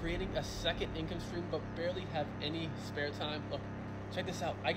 creating a second income stream but barely have any spare time? Look, check this out. I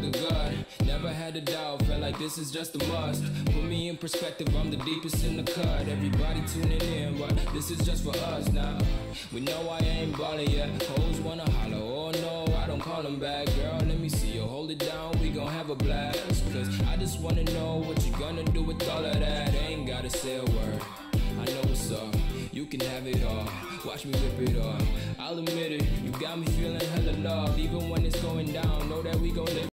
With the. Never had a doubt, felt like this is just a must. Put me in perspective, I'm the deepest in the cut. Everybody tuning in, but this is just for us now. We know I ain't ballin' yet. Hoes wanna holler, oh no, I don't call them back. Girl, let me see you hold it down, we gon' have a blast. Cause I just wanna know what you gonna do with all of that. Ain't gotta say a word. I know what's up. You can have it all. Watch me rip it off. I'll admit it. You got me feeling hella love. Even when it's going down, know that we gon' live.